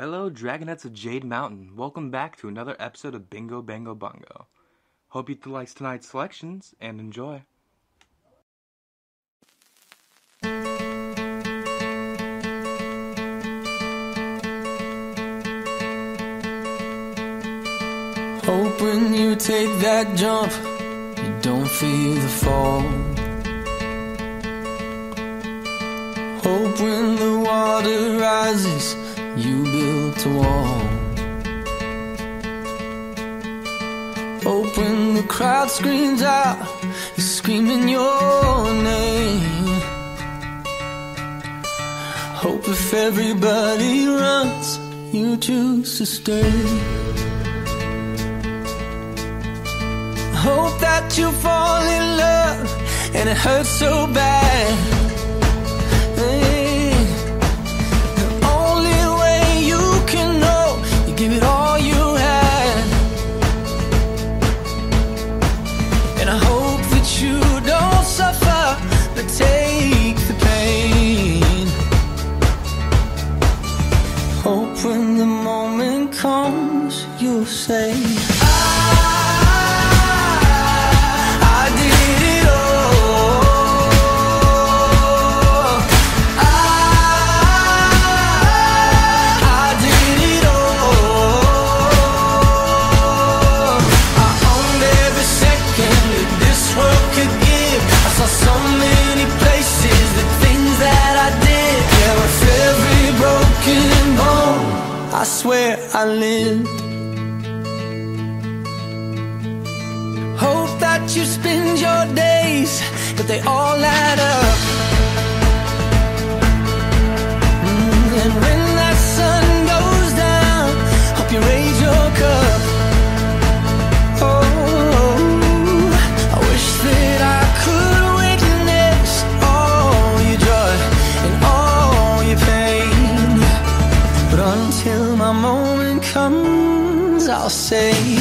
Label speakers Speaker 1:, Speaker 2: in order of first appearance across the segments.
Speaker 1: Hello, Dragonettes of Jade Mountain. Welcome back to another episode of Bingo Bango Bongo. Hope you like tonight's selections and enjoy.
Speaker 2: Hope when you take that jump, you don't feel the fall. Hope when the water rises, you build a wall. Hope when the crowd screams out, you're screaming your name. Hope if everybody runs, you choose to stay. Hope that you fall in love and it hurts so bad. You spend your days, but they all add up. Mm, And when that sun goes down, hope you raise your cup. Oh, I wish that I could witness all your joy and all your pain. But until my moment comes, I'll say.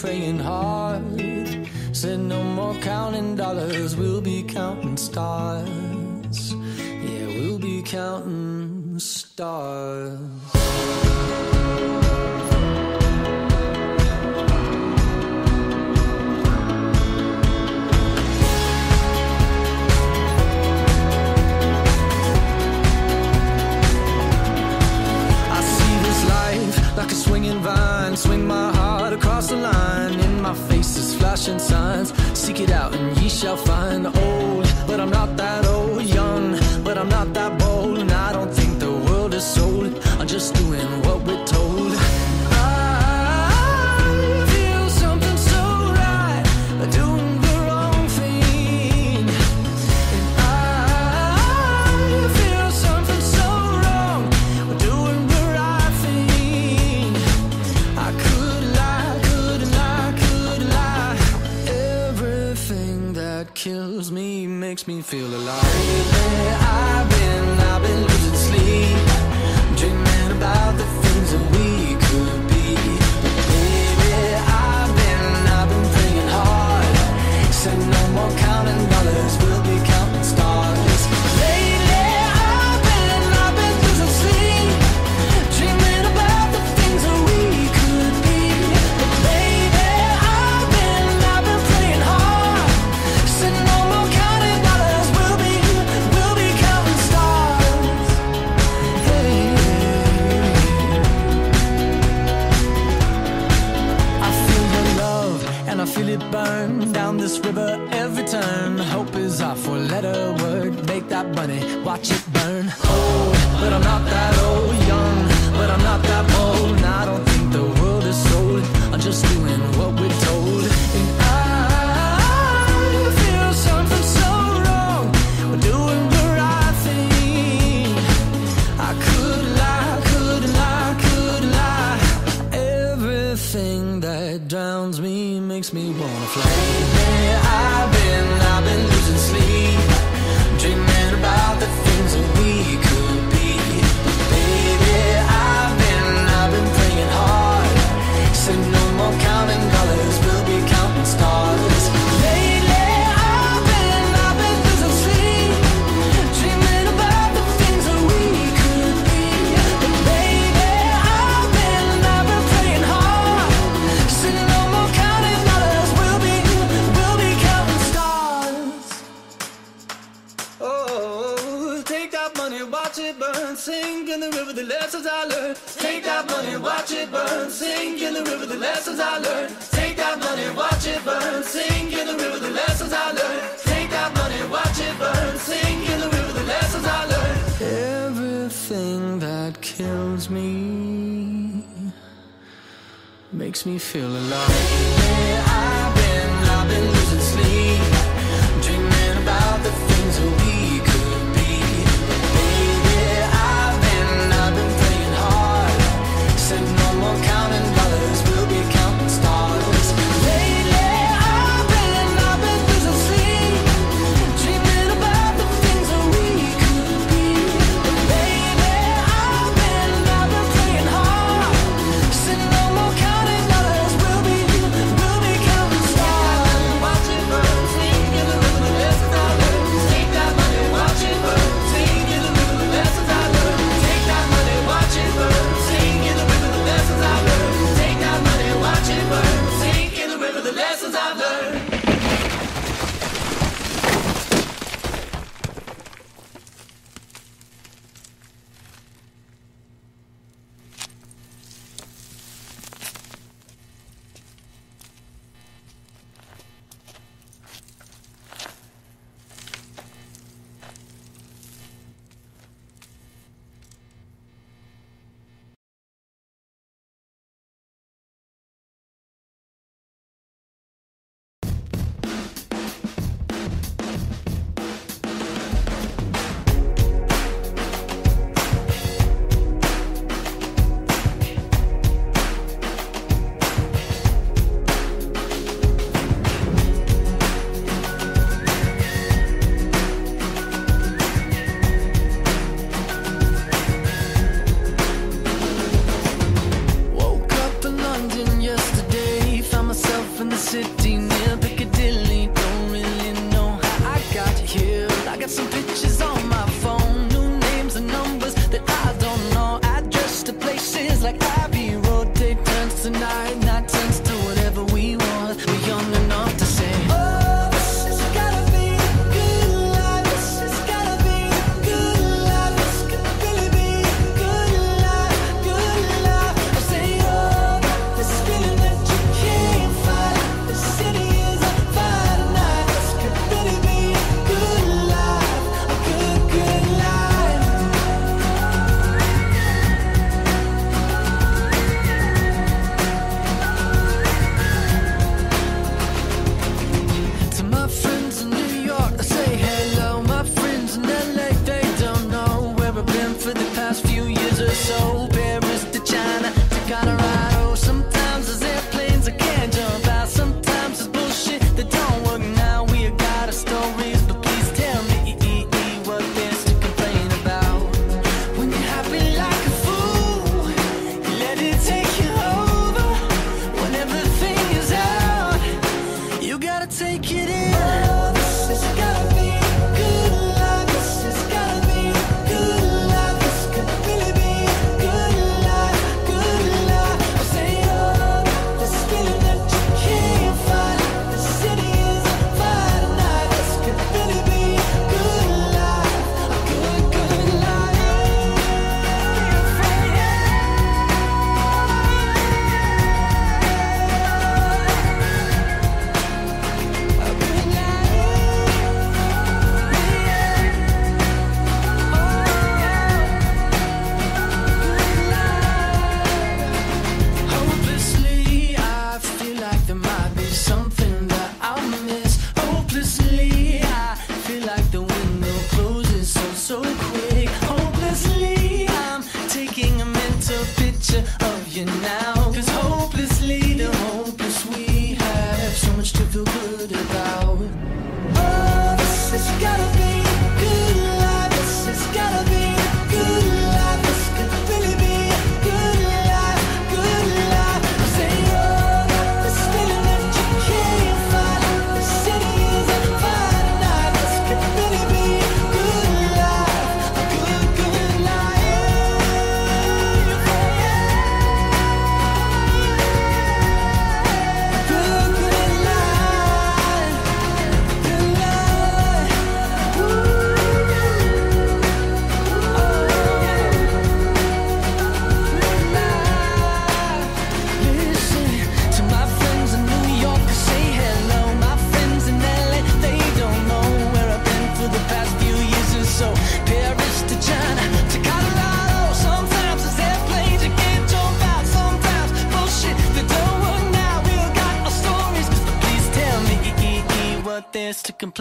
Speaker 2: Praying hard. Said no more counting dollars, we'll be counting stars. Yeah, we'll be counting stars. Seek it out and ye shall find. the Old, feel alive. river every turn. Hope is our four-letter word. Make that bunny, watch it burn. Old, but I'm not that old. Young, but I'm not that bold. And I don't think the world is sold. I'm just doing what we're told. makes me wanna fly. Baby, I've been, I've been losing sleep, dreaming. lessons I learned. Take that money, watch it burn. Sing in the river the lessons I learned. Take that money, watch it burn. Sing in the river the lessons I learned. Take that money, watch it burn. Sing in the river the lessons I learned. Everything that kills me makes me feel alive. some pictures.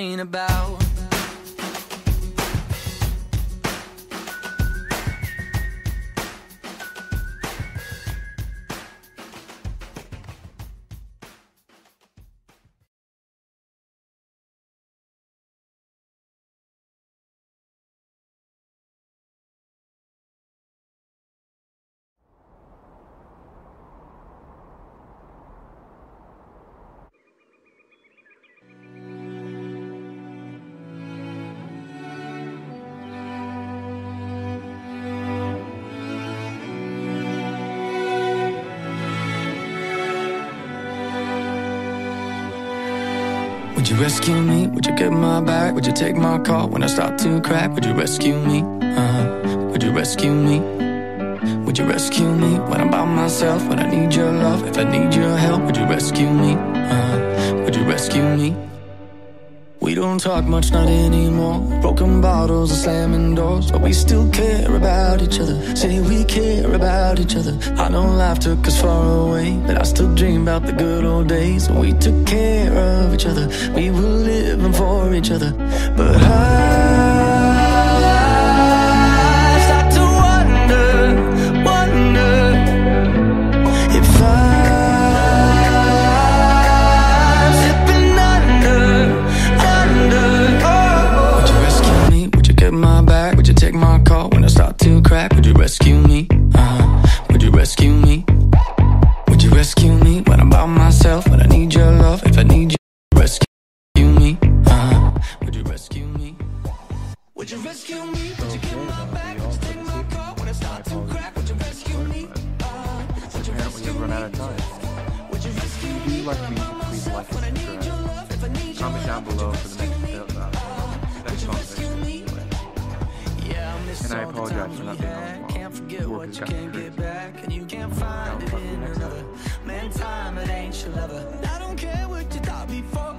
Speaker 2: Complain about. Would you rescue me? Would you get my back? Would you take my call when I start to crack? Would you rescue me? Uh-huh. Would you rescue me? Would you rescue me when I'm by myself? When I need your love? If I need your help, would you rescue me? Uh-huh. Would you rescue me? We don't talk much, not anymore. Broken bottles and slamming doors, but we still care about each other. Say we care about each other. I know life took us far away, but I still dream about the good old days when we took care of each other. We were living for each other. But I Would you
Speaker 1: like me please like and subscribe. Comment down below for the next, uh, And I apologize for not being on
Speaker 2: Can't forget what you can't get back, and you can't find it in another. Man, time, it ain't your lover. I don't care what you thought before.